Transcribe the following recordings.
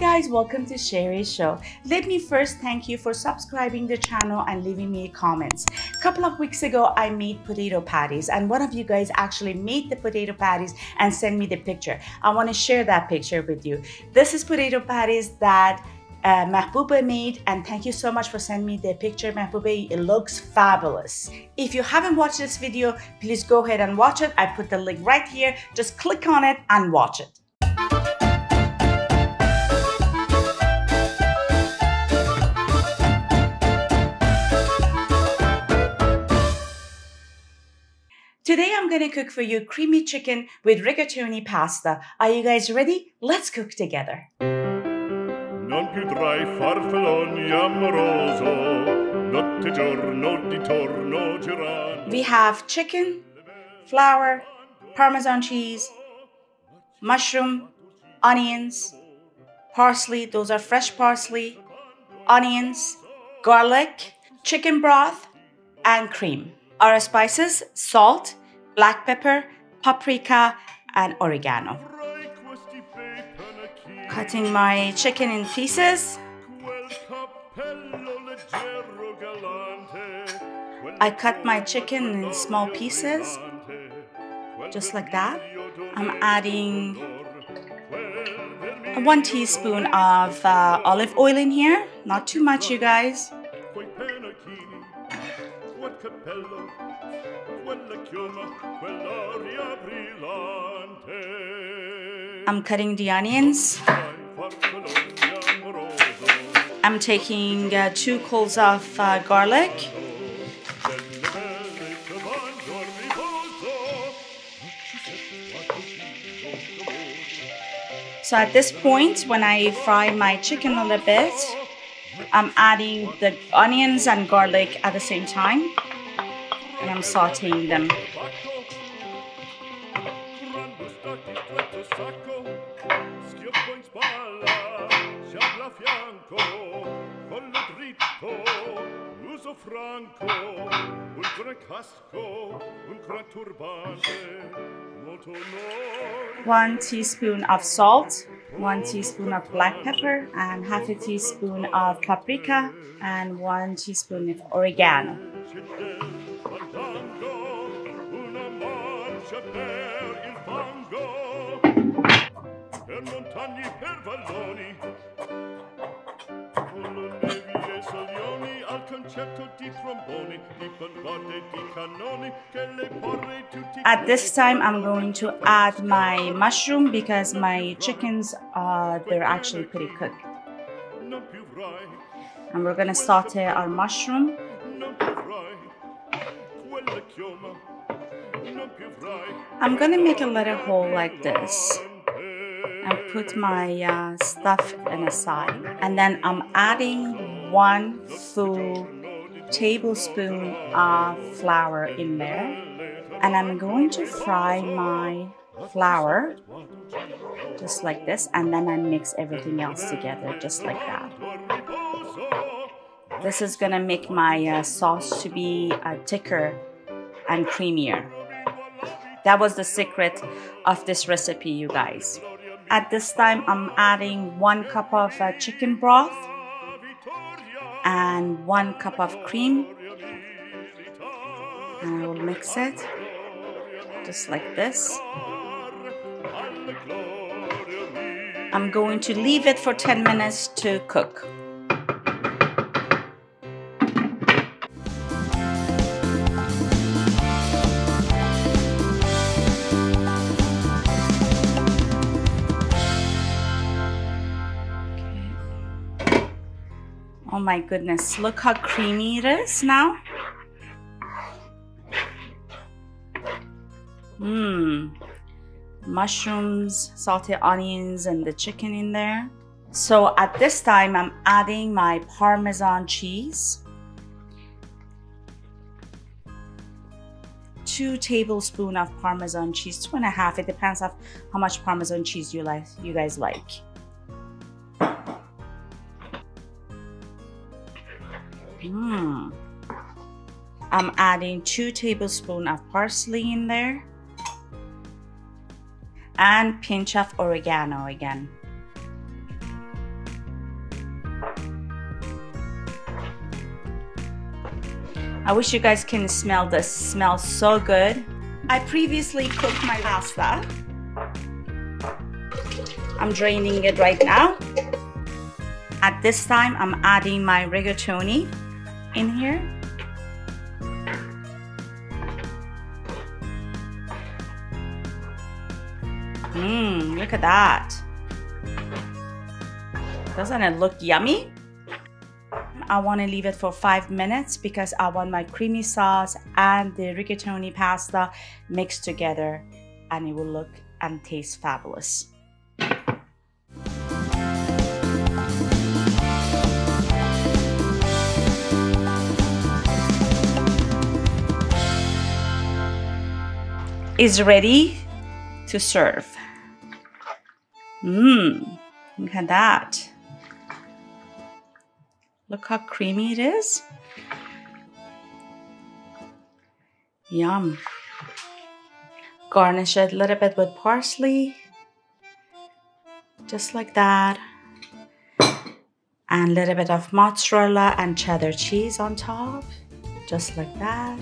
guys, welcome to Sherry's show. Let me first thank you for subscribing the channel and leaving me comments. A couple of weeks ago, I made potato patties and one of you guys actually made the potato patties and sent me the picture. I want to share that picture with you. This is potato patties that uh, Mahbouba made and thank you so much for sending me the picture Mahbouba it looks fabulous if you haven't watched this video please go ahead and watch it I put the link right here just click on it and watch it Today I'm gonna cook for you creamy chicken with rigatoni pasta. Are you guys ready? Let's cook together. Non più farfalloni amoroso, notte giorno di torno girando. We have chicken, flour, parmesan cheese, mushroom, onions, parsley, those are fresh parsley, onions, garlic, chicken broth, and cream. Our spices, salt, black pepper, paprika, and oregano. Cutting my chicken in pieces. I cut my chicken in small pieces, just like that. I'm adding one teaspoon of uh, olive oil in here, not too much, you guys. I'm cutting the onions. I'm taking uh, two cloves of uh, garlic. So at this point, when I fry my chicken a little bit, I'm adding the onions and garlic at the same time I'm sauteing them. One teaspoon of salt, one teaspoon of black pepper, and half a teaspoon of paprika, and one teaspoon of oregano. Montagne per valloni e al concerto di tromboni di di cannoni che le porre tutti At this time I'm going to add my mushroom because my chickens uh, they're actually pretty cooked. And we're going to saute our mushroom. I'm to make a little hole like this and put my uh, stuff in a side. And then I'm adding one full tablespoon of flour in there. And I'm going to fry my flour just like this. And then I mix everything else together just like that. This is gonna make my uh, sauce to be uh, thicker and creamier. That was the secret of this recipe, you guys. At this time, I'm adding one cup of uh, chicken broth and one cup of cream. And I will mix it just like this. I'm going to leave it for 10 minutes to cook. My goodness, look how creamy it is now. Mmm. Mushrooms, salted onions, and the chicken in there. So at this time, I'm adding my Parmesan cheese. Two tablespoons of Parmesan cheese, two and a half. It depends on how much Parmesan cheese you like, you guys like. Hmm. I'm adding two tablespoons of parsley in there and pinch of oregano again. I wish you guys can smell this. Smells so good. I previously cooked my pasta. I'm draining it right now. At this time, I'm adding my rigatoni in here. Mmm, look at that. Doesn't it look yummy? I want to leave it for five minutes because I want my creamy sauce and the rigatoni pasta mixed together and it will look and taste fabulous. Is ready to serve. Mmm, look at that. Look how creamy it is. Yum. Garnish it a little bit with parsley. Just like that. And a little bit of mozzarella and cheddar cheese on top. Just like that.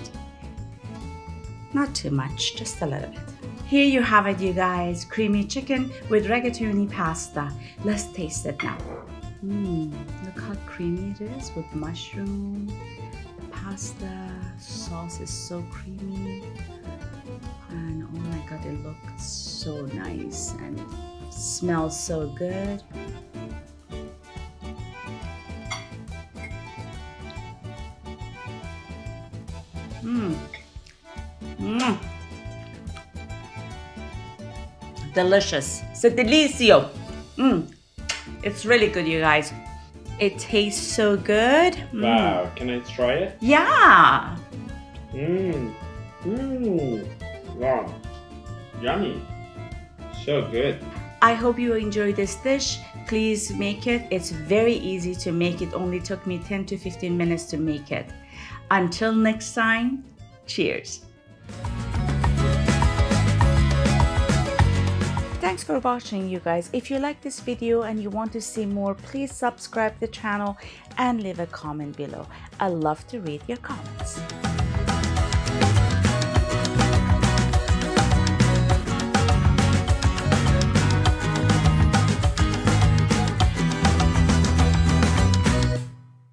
Not too much, just a little bit. Here you have it, you guys. Creamy chicken with rigatoni pasta. Let's taste it now. Mmm, look how creamy it is with mushroom, pasta, sauce is so creamy. And oh my god, it looks so nice and smells so good. Mmm. Mmm. Delicious. C'est delicio. Mmm. It's really good, you guys. It tastes so good. Mm. Wow, can I try it? Yeah. Mmm. Mmm. Wow. Yummy. So good. I hope you enjoy this dish. Please make it. It's very easy to make. It only took me 10 to 15 minutes to make it. Until next time, cheers. Thanks for watching you guys. If you like this video and you want to see more, please subscribe the channel and leave a comment below. I love to read your comments.